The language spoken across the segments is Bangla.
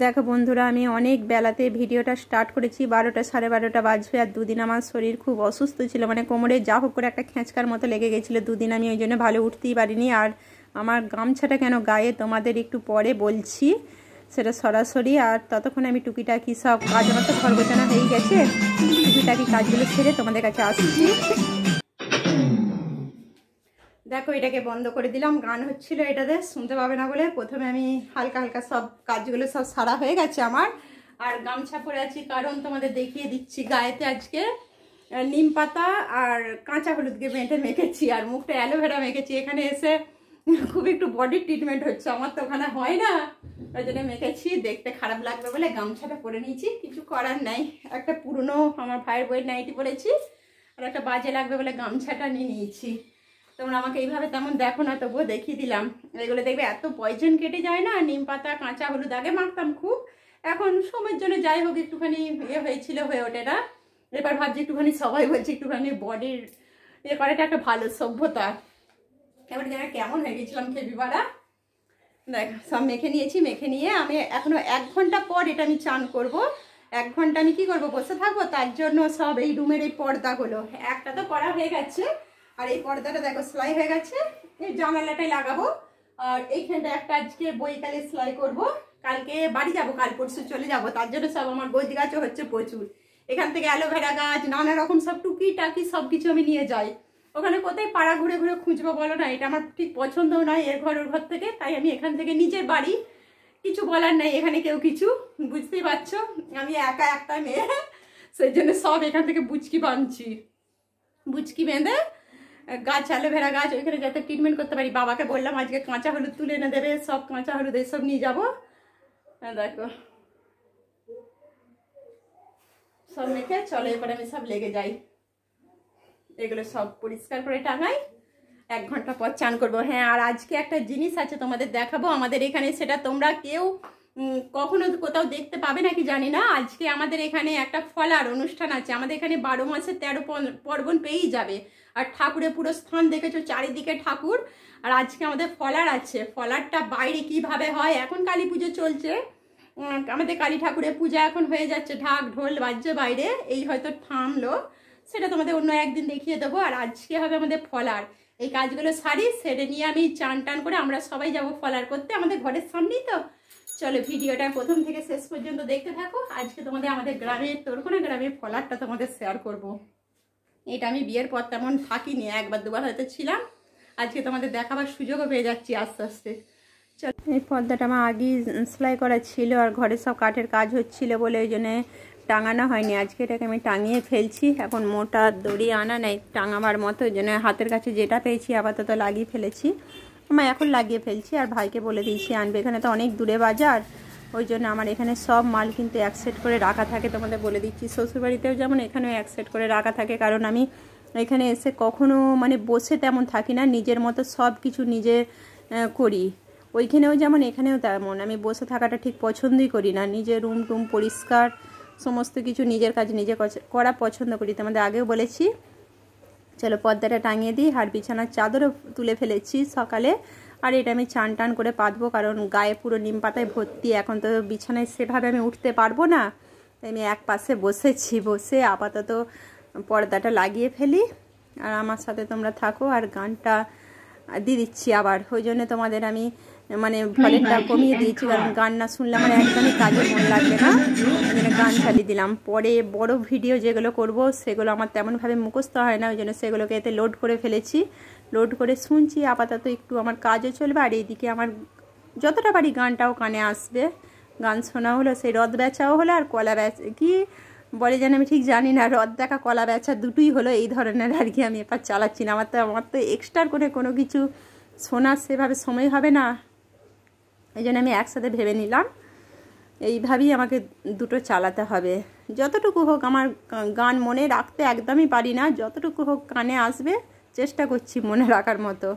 দেখো বন্ধুরা, আমি অনেক বেলাতে ভিডিওটা স্টার্ট করেছি। বারোটা, সাড়ে বারোটা বাজবে আর দুদিন আমার শরীর খুব অসুস্থ ছিল। মানে কোমরে যা হোক করে একটা খেঁচকার মতো লেগে গেছিল। দুদিন আমি ওই জন্য ভালো উঠতেই পারিনি। আর আমার গামছাটা কেন গায়ে? তোমাদের একটু পরে বলছি। সেটা সরাসরি। আর ততক্ষণ আমি টুকিটাকি সব কাজ আমার তো ঘর গোছানো হয়েই গেছে। টুকিটাকি কাজগুলো ছেড়ে তোমাদের কাছে আসছি। দেখো, এটাকে বন্ধ করে দিলাম। গান হচ্ছিল এটাতে, শুনতে পাবে না বলে। প্রথমে আমি হালকা হালকা সব কাজগুলো সব সারা হয়ে গেছে আমার। আর গামছা পরে আছি, কারণ তোমাদের দেখিয়ে দিচ্ছি গায়েতে আজকে নিম পাতা আর কাঁচা হলুদকে মেটে মেখেছি, আর মুখটা অ্যালোভেরা মেখেছি। এখানে এসে খুব একটু বডি ট্রিটমেন্ট হচ্ছে। আমার তো ওখানে হয় না। ওই জন্য মেখেছি। দেখতে খারাপ লাগবে বলে গামছাটা পরে নিয়েছি। কিছু করার নাই। একটা পুরনো আমার ভাইয়ের বইয়ের নাইটি পরেছি, আর একটা বাজে লাগবে বলে গামছাটা নিয়ে নিয়েছি। তোমরা আমাকে এইভাবে তেমন দেখো না, তবুও দেখিয়ে দিলাম। এগুলো দেখবে এত পয়জন কেটে যায় না? নিম পাতা, কাঁচা হলুদ আগে মাখতাম খুব। এখন সময়ের জন্য যাই হোক, একটুখানি ইয়ে হয়েছিল হয়ে ওঠে না। এবার ভাবছি একটুখানি সবাই বলছে, একটুখানি বডির ইয়ে করাটা একটা ভালো সভ্যতা। এবার যেন কেমন হয়ে গেছিলাম খেবিবারা দেখ, সব মেখে নিয়েছি, মেখে নিয়ে আমি এখনও এক ঘণ্টা পর এটা আমি চান করব। এক ঘণ্টা আমি কি করব? বসে থাকব? তার জন্য সব এই রুমের এই পর্দাগুলো। একটা তো করা হয়ে গেছে। আর এই পর্দাটা দেখো, সেলাই হয়ে গেছে। এই জানালাটাই লাগাবো। আর এইখানটা একটা আজকে বইকালে সেলাই করব। কালকে বাড়ি যাব, কাল পরশু চলে যাব। তার জন্য সব আমার গদি গাছও হচ্ছে প্রচুর। এখান থেকে অ্যালোভেরা গাছ, নানা রকম সব টুকি টাকি সব কিছু আমি নিয়ে যাই। ওখানে কোথায় পাড়া ঘুরে ঘুরে খুঁজবো বলো না? এটা আমার ঠিক পছন্দও নয়, এর ঘর ওর ঘর থেকে। তাই আমি এখান থেকে নিজের বাড়ি। কিছু বলার নাই, এখানে কেউ কিছু, বুঝতেই পারছ? আমি একা একটা মেয়ে, সেই জন্য সব এখান থেকে বুচকি বাঁধছি বুচকি বেঁধে গাছ অ্যালোভেরা গাছ, ওইখানে যাতে ট্রিটমেন্ট করতে পারি। বাবাকে বললাম, আজকে কাঁচা হলুদ তুলে এনে দেবে, সব কাঁচা হলুদ এইসব নিয়ে যাব। দেখো। সব মেখে চলো এবারে আমি সব লেগে যাই। এগুলো সব পরিষ্কার করে টাঙাই। এক ঘণ্টা পর চান করব। হ্যাঁ আর আজকে একটা জিনিস আছে তোমাদের দেখাবো। আমাদের এখানে সেটা তোমরা কেউ কখনো কোথাও দেখতে পাবে নাকি জানি না। আজকে আমাদের এখানে একটা ফলার অনুষ্ঠান আছে। আমাদের এখানে বারো মাসে তেরো পর্বণ পেয়েই যাবে। আর ঠাকুরের পুরো স্থান দেখেছ, চারিদিকে ঠাকুর। আর আজকে আমাদের ফলার আছে। ফলারটা বাইরে কীভাবে হয়? এখন কালী পুজো চলছে। আমাদের কালী ঠাকুরের পূজা এখন হয়ে যাচ্ছে। ঢাক, ঢোল বাজছে বাইরে। এই হয়তো থামলো। সেটা তোমাদের অন্য একদিন দেখিয়ে দেবো। আর আজকে হবে আমাদের ফলার। এই কাজগুলো সারি, সেরে নিয়ে আমি চান টান করে আমরা সবাই যাব ফলার করতে। আমাদের ঘরের সামনেই তো চলো ভিডিওটা প্রথম থেকে শেষ পর্যন্ত দেখতে থাকো। আজকে তোমাদের আমাদের গ্রামের তোরকোনা গ্রামের ফলারটা তোমাদের শেয়ার করব। এটা আমি বিয়ের পর তেমন থাকিনি, একবার দুবার হয়তো ছিলাম। আজকে তোমাদের দেখাবার সুযোগও পেয়ে যাচ্ছি আস্তে আস্তে। চলো। এই পর্দাটা আমার আগেই সেলাই করা ছিল আর ঘরে সব কাঠের কাজ হচ্ছিল বলে ওই জন্যে টাঙানো হয়নি। আজকে এটাকে আমি টাঙিয়ে ফেলছি। এখন মোটা দড়ি আনা নেই, টাঙাবার মতো ওই জন্য হাতের কাছে যেটা পেয়েছি আপাতত লাগিয়ে ফেলেছি। আমি এখন লাগিয়ে ফেলছি। আর ভাইকে বলে দিয়েছি, আনবে। এখানে তো অনেক দূরে বাজার। ওই জন্য আমার এখানে সব মাল কিন্তু এক সেট করে রাখা থাকে তোমাদের বলে দিচ্ছি। শ্বশুরবাড়িতেও যেমন এখানেও এক সেট করে রাখা থাকে। কারণ আমি এখানে এসে কখনো মানে বসে তেমন থাকি না। নিজের মতো সব কিছু নিজে করি। ওইখানেও যেমন, এখানেও তেমন। আমি বসে থাকাটা ঠিক পছন্দই করি না। নিজের রুম টুম পরিষ্কার, সমস্ত কিছু নিজের কাজ নিজে করা পছন্দ করি। তোমাদের আগেও বলেছি চলো পর্দাটা টাঙিয়ে দিই আর বিছানার চাদরও তুলে ফেলেছি সকালে। আর এটা আমি চান টান করে পাতবো, কারণ গায়ে পুরো নিম পাতায় ভর্তি। এখন তো বিছানায় সেভাবে আমি উঠতে পারব না। আমি এক পাশে বসেছি, বসে আপাতত পর্দাটা লাগিয়ে ফেলি। আর আমার সাথে তোমরা থাকো, আর গানটা দিয়ে দিচ্ছি আবার। ওই জন্য তোমাদের আমি মানে ভলেরটা কমিয়ে দিয়েছি কারণ গান না শুনলে আমার একদমই কাজে মন লাগবে না। ওই জন্য গান চালিয়ে দিলাম। পরে বড় ভিডিও যেগুলো করব সেগুলো আমার তেমনভাবে মুখস্থ হয় না ওই জন্য সেগুলোকে এতে লোড করে ফেলেছি। লোড করে শুনছি আপাতত একটু আমার কাজও চলবে আর এইদিকে আমার যতটা পারি গানটাও কানে আসবে। গান শোনা হলো সেই রদ বেচাও হলো আর কলা বেচা কি বলে যেন আমি ঠিক জানি না রদ দেখা কলা বেচা দুটোই হলো এই ধরনের আর কি আমি এবার চালাচ্ছি না। আমার তো আমার তো এক্সট্রা করে কোনো কিছু শোনার সেভাবে সময় হবে না। এই জন্য আমি একসাথে ভেবে নিলাম, এইভাবেই আমাকে দুটো চালাতে হবে। যতটুকু হোক আমার গান মনে রাখতে একদমই পারি না, যতটুকু হোক কানে আসবে, চেষ্টা করছি মনে রাখার মতো।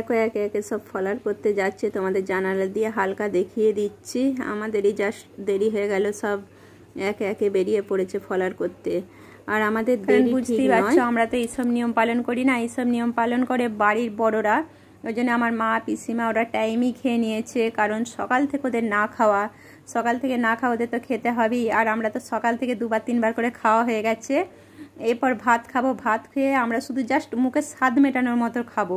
একে একে সব ফলার করতে যাচ্ছে। তোমাদের জানালা দিয়ে হালকা দেখিয়ে দিচ্ছি। আমাদেরই জাস্ট দেরি হয়ে গেল সব। একে একে বেরিয়ে পড়েছে ফলার করতে। আর আমাদের দেরি বুঝতেই পারছ আমরা তো এইসব নিয়ম পালন করি না। এইসব নিয়ম পালন করে বাড়ির বড়রা ওই জন্য আমার মা পিসিমা ওরা টাইমই খেয়ে নিয়েছে। কারণ সকাল থেকে ওদের না খাওয়া সকাল থেকে না খাওয়া ওদের তো খেতে হবেই। আর আমরা তো সকাল থেকে দুবার তিনবার করে খাওয়া হয়ে গেছে। এরপর ভাত খাব ভাত খেয়ে আমরা শুধু জাস্ট মুখে স্বাদ মেটানোর মতো খাব।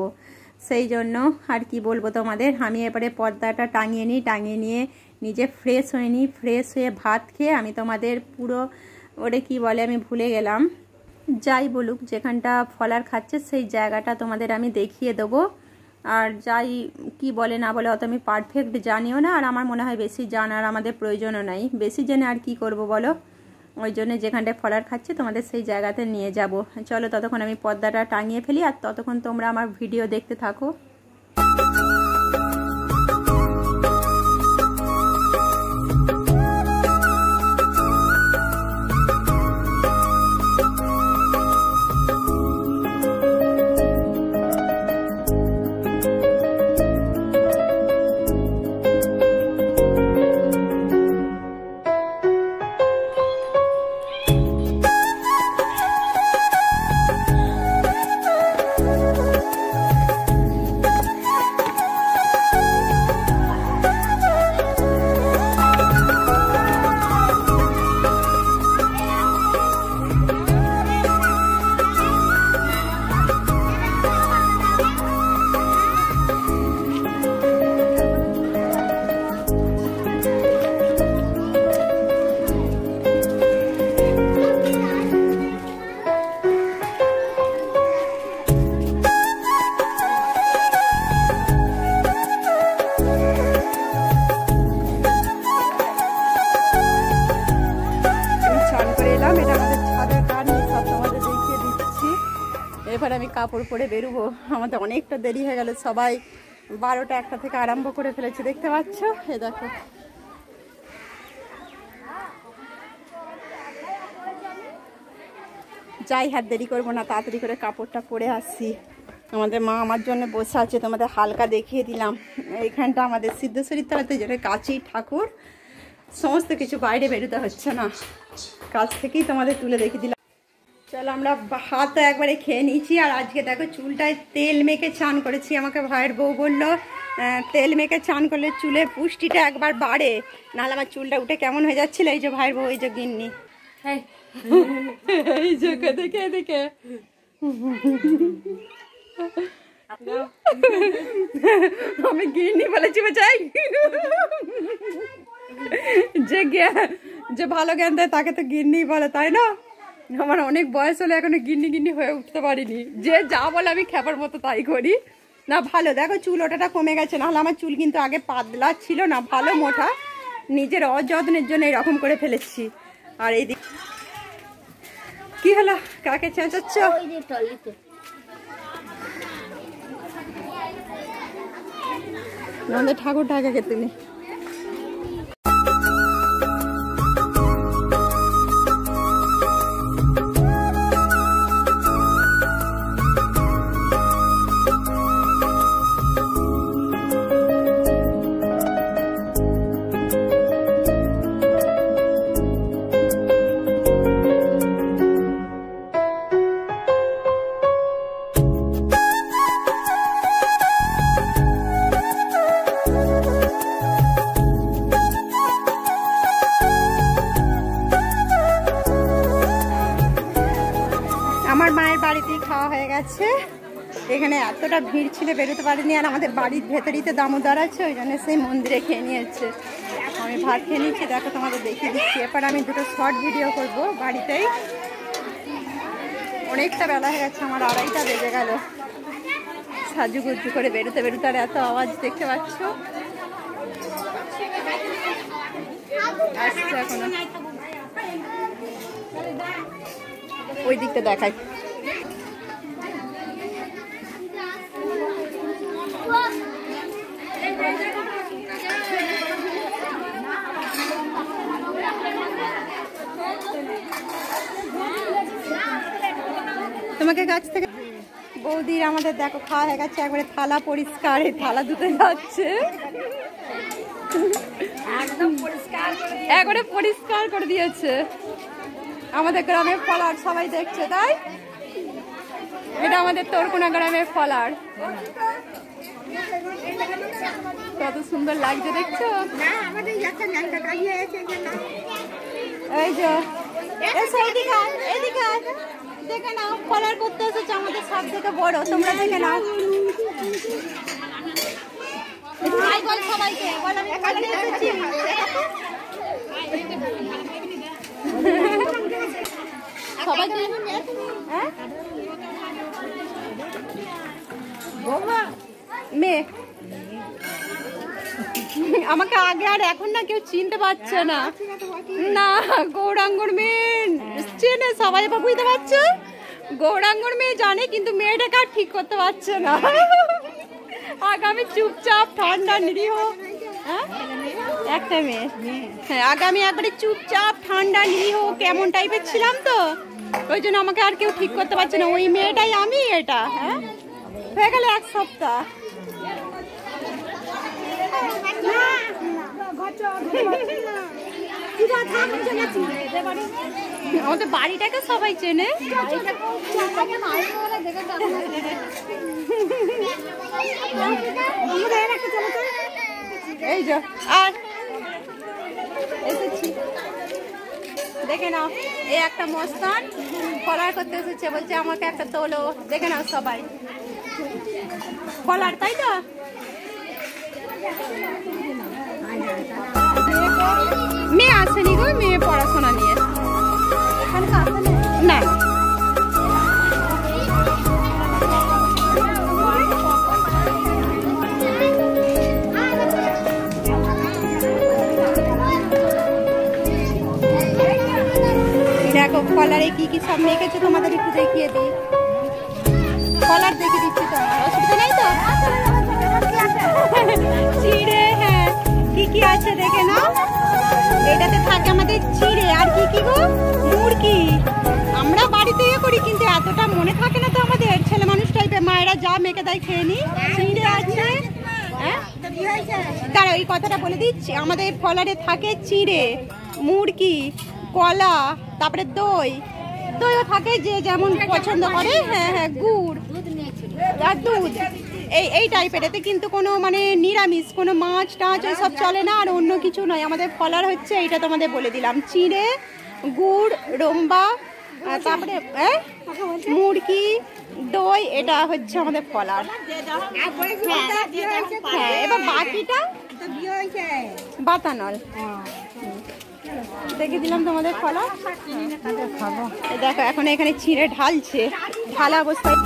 সেই জন্য আর কি বলব তোমাদের? আমি এবারে পর্দাটা টাঙিয়ে নিই, টাঙিয়ে নিয়ে নিজে ফ্রেশ হয়ে নিই ফ্রেশ হয়ে ভাত খেয়ে আমি তোমাদের পুরো ওরে কি বলে, আমি ভুলে গেলাম। যাই বলুক, যেখানটা ফলার খাচ্ছে সেই জায়গাটা তোমাদের আমি দেখিয়ে দেবো। আর যাই কি বলে না বলে, অত আমি পারফেক্ট জানিও না, আর আমার মনে হয় বেশি জানার আমাদের প্রয়োজনও নাই। বেশি জেনে আর কি করব বলো? ওই জন্য যেখানটায় ফলার খাচ্ছে, তোমাদের সেই জায়গাতে নিয়ে যাব। চলো ততক্ষণ আমি পর্দাটা টাঙিয়ে ফেলি, আর ততক্ষণ তোমরা আমার ভিডিও দেখতে থাকো। কাপড় পরে বেরোবো। আমাদের অনেকটা দেরি হয়ে গেল। সবাই বারোটা একটা থেকে আরম্ভ করে ফেলেছে। দেখতে পাচ্ছ? এ দেখো। যাই হাত দেরি করব না, তাড়াতাড়ি করে কাপড়টা পরে আসছি। আমাদের মা আমার জন্য বসে আছে, তোমাদের হালকা দেখিয়ে দিলাম। এইখানটা আমাদের সিদ্ধেশ্বরীর তলাতে যেটা কাছেই ঠাকুর, সমস্ত কিছু বাইরে বেরোতে হচ্ছে না। কাছ থেকেই তোমাদের তুলে দেখিয়ে দিলাম। চলো আমরা হাত একবারে খেয়ে নিয়েছি। আর আজকে দেখো চুলটায় তেল মেখে চান করেছি আমাকে ভাইয়ের বউ বলল। তেল মেখে চান করলে চুলের পুষ্টিটা একবার বাড়ে। নাহলে আমার চুলটা উঠে কেমন হয়ে যাচ্ছিল? এই যে ভাইয়ের বউ এই যে গিন্নি। হ্যাঁ। এই যে দেখে দেখে আমি গিন্নি বলেছি বাচাই যে যে ভালো জ্ঞান দেয় তাকে তো গিন্নি বলে তাই না? আমার অনেক বয়স হলে এখনও গিন্নি গিন্নি হয়ে উঠতে পারিনি। যে যা বলে আমি খেপার মতো তাই করি। না ভালো। দেখো চুল ওটাটা কমে গেছে। নাহলে আমার চুল কিন্তু আগে পাতলা ছিল না ভালো মোটা। নিজের অযত্নের জন্য এরকম করে ফেলেছি। আর এই দিক কি হলো? কাকে চেঁচাচ্ছ? আমাদের ঠাকুর ঠাকাকে তুমি এতটা ভিড় ছিল, বেরোতে পারিনি আর আমাদের বাড়ির ভেতরেই তো দামোদর আছে, ওই জন্য সেই মন্দিরে খেয়ে নিয়েছে। আমি ভাত খেয়ে নিচ্ছি, দেখো তোমাদের দেখিয়ে দিচ্ছি। এরপর আমি দুটো শর্ট ভিডিও করব বাড়িতেই। অনেকটা বেলা হয়ে গেছে, আমার আড়াইটা বেজে গেল। সাজুগুজু করে বেরোতে বেরোতে আর এত আওয়াজ দেখতে পাচ্ছ? ওই দিকটা দেখাই। তোমাকে গাছ থেকে বৌদির আমাদের দেখো খাওয়া হয়ে গেছে একবারে থালা পরিষ্কার এই থালা দুটো যাচ্ছে। একবারে পরিষ্কার করে দিয়েছে। আমাদের গ্রামের ফলার সবাই দেখছে তাই? এটা আমাদের তোরকুনা গ্রামের ফলার। কত সুন্দর লাগছে দেখছ? এই যে এদিকে এদিকে। ফলার করতে সব থেকে বড় তোমরা দেখে নাও। হ্যাঁ? মেয়ে। আমাকে আগে আর এখন না কেউ চিনতে পারছে না। না, গৌরাঙ্গর মেয়ে চেনে সবাই এবার বুঝতে পারছ? গৌরাঙ্গর মেয়ে জানে, কিন্তু মেয়েটাকে আর ঠিক করতে পারছে না। আগামী চুপচাপ, ঠান্ডা, নিরীহ হ্যাঁ? একটা মেয়ে। হ্যাঁ আগামী একবারে চুপচাপ, ঠান্ডা, নিরীহ, কেমন টাইপের ছিলাম তো? ওই জন্য আমাকে আর কেউ ঠিক করতে পারছে না। ওই মেয়েটাই আমি, এটা হ্যাঁ? হয়ে গেল এক সপ্তাহ। আমাদের বাড়িটাকে সবাই চেনে। এই যে, আর এসেছি। দেখে নাও এই একটা মস্তান, কলার করতে এসেছে, বলছে আমাকে একটা তোলো। দেখে নাও সবাই। কলার, তাই তো? মেয়ে আসেনি গো, মেয়ে পড়াশোনা নিয়ে। না। দেখো, কলারে কি কি সব মেখেছে তোমাদের একটু দেখিয়ে দিই। কলার দেখে দিচ্ছি তোমার অসুবিধা নেই তো? কিন্তু মনে থাকে না তো আমাদের। ছেলে মানুষ টাইপের মায়েরা যা মেখে দেয় খেয়ে নি চিড়ে আছে হ্যাঁ তারা ওই কথাটা বলে দিচ্ছি। আমাদের ফলারে থাকে চিড়ে মুরগি কলা তারপরে দই। দইও থাকে যে যেমন পছন্দ করে। হ্যাঁ হ্যাঁ গুড় আর দুধ। এই এই টাইপের এতে কিন্তু কোনো মানে নিরামিষ কোনো মাছ টাছ সব চলে না আর অন্য কিছু নয়। আমাদের ফলার হচ্ছে এইটা তোমাদের বলে দিলাম। চিড়ে গুড় রম্বা তারপরে? মুরগি দই, এটা হচ্ছে আমাদের ফলার। হ্যাঁ এবার বাকিটা? বাতানল। দেখে দিলাম তোমাদের ফলা এই দেখো, এখন এখানে ছিঁড়ে ঢালছে। ঢালা অবস্থায়।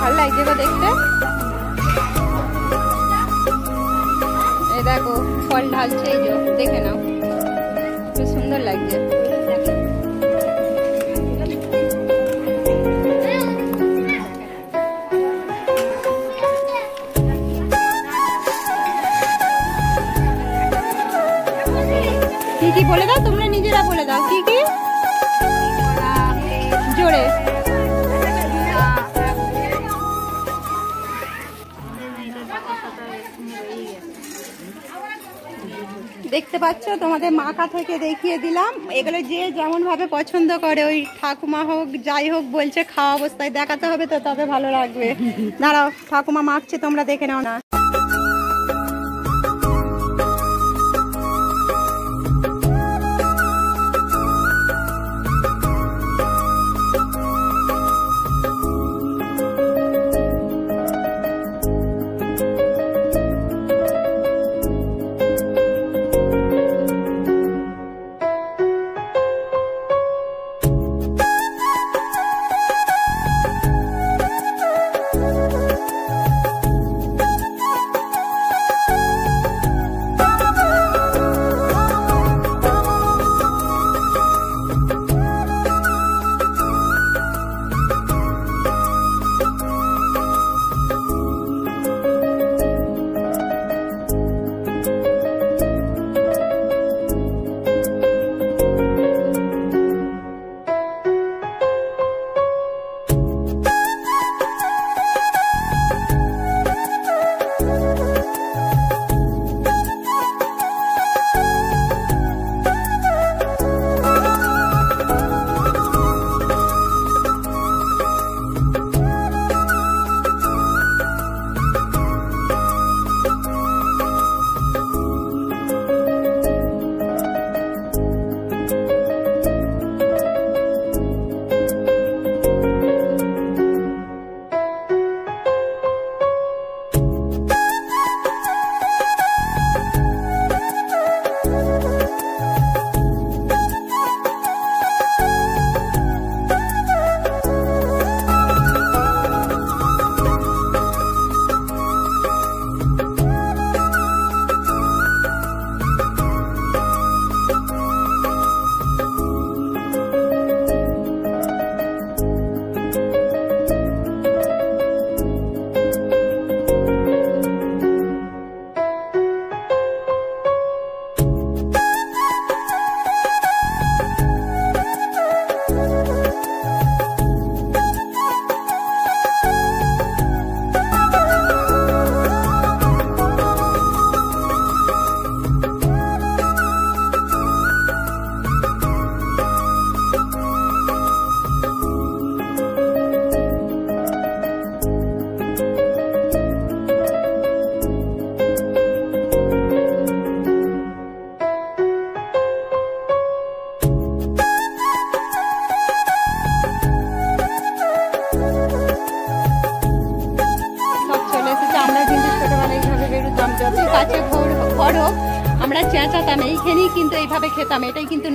ভালো লাগছে দেখতে। দেখো ফল ঢালছে এই যে দেখে নাও খুব সুন্দর লাগছে পাচ্ছ তোমাদের মাখা থেকে দেখিয়ে দিলাম। এগুলো যে যেমন ভাবে পছন্দ করে, ওই ঠাকুমা হোক, যাই হোক বলছে, খাওয়া অবস্থায় দেখাতে হবে তো তবে ভালো লাগবে। দাঁড়াও, ঠাকুমা মাখছে, তোমরা দেখে নাও না।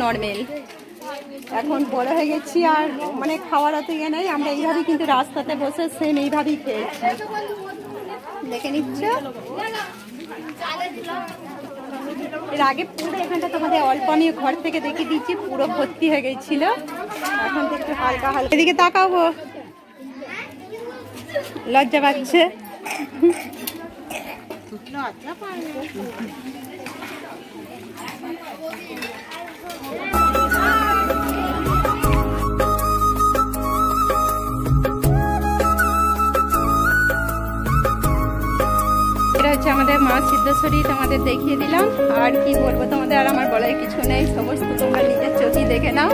নর্মেল এখন বড় হয়ে গেছি আর মানে খাওয়ার অত ইয়ে নেই, আমরা এইভাবেই কিন্তু রাস্তাতে বসে সেম এইভাবেই খেয়েছি। দেখে নিচ্ছ? এর আগে পুরো এখানটা তোমাদের অল্প আমি ঘর থেকে দেখে দিচ্ছি পুরো ভর্তি হয়ে গেছিল। এখন তো একটু হালকা হালকা। এদিকে তাকাবো লজ্জা পাচ্ছে। এটা হচ্ছে আমাদের মা সিদ্ধেশ্বরী, তোমাদের দেখিয়ে দিলাম। আর কি বলব তোমাদের, আর আমার বলার কিছু নেই। সমস্ত তোমরা নিজের চোখেই দেখে নাও।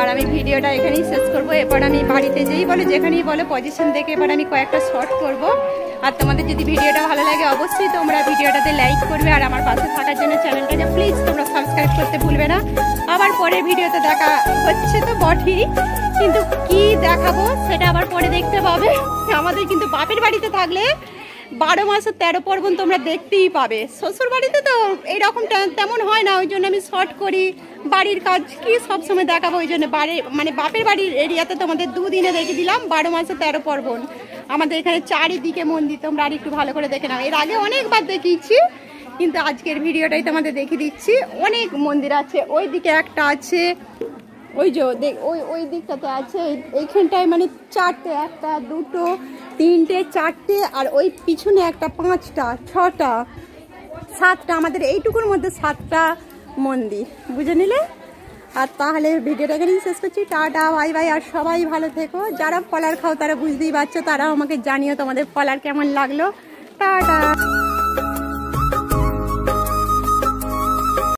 আর আমি ভিডিওটা এখানেই শেষ করব। এবার আমি বাড়িতে যেই বলে, যেখানেই বলে পজিশন দেখে এবার আমি কয়েকটা শর্ট করব। আর তোমাদের যদি ভিডিওটা ভালো লাগে, অবশ্যই তোমরা ভিডিওটাতে লাইক করবে আর আমার পাশে থাকার জন্য চ্যানেলটাকে প্লিজ তোমরা সাবস্ক্রাইব করতে ভুলবে না। আবার পরের ভিডিওতে দেখা হচ্ছে তো বটেই, কিন্তু কি দেখাবো সেটা আবার পরে দেখতে পাবে। আমাদের কিন্তু বাপের বাড়িতে থাকলে বারো মাসের তেরো পর্বণ তোমরা দেখতেই পাবে। শ্বশুর বাড়িতে তো এইরকম তেমন হয় না ওই জন্য আমি শর্ট করি। বাড়ির কাজ কি সবসময় দেখাবো ওই জন্য বাড়ি মানে বাপের বাড়ির এরিয়াতে তোমাদের দুদিনে দেখে দিলাম বারো মাসে তেরো পর্বণ আমাদের এখানে চারিদিকে মন্দির, তোমরা আর একটু ভালো করে দেখে নাও। এর আগে অনেকবার দেখিয়েছি, কিন্তু আজকের ভিডিওটাই তোমাদের দেখিয়ে দিচ্ছি। অনেক মন্দির আছে ওই দিকে একটা আছে, ওই যে দেখ ওই ওই দিকটাতে আছে, এইখানটায় মানে চারটে, একটা, দুটো, তিনটে, চারটে, আর ওই পিছনে একটা পাঁচটা, ছটা, সাতটা, আমাদের এইটুকুর মধ্যে সাতটা মন্দির। বুঝে নিলে? আর তাহলে ভিডিওটা এখানেই শেষ করছি। টাটা, বাই বাই, আর সবাই ভালো থেকো। যারা ফলার খাও, তারা বুঝতেই পারছ তারা আমাকে জানিও তোমাদের ফলার কেমন লাগল। টাটা।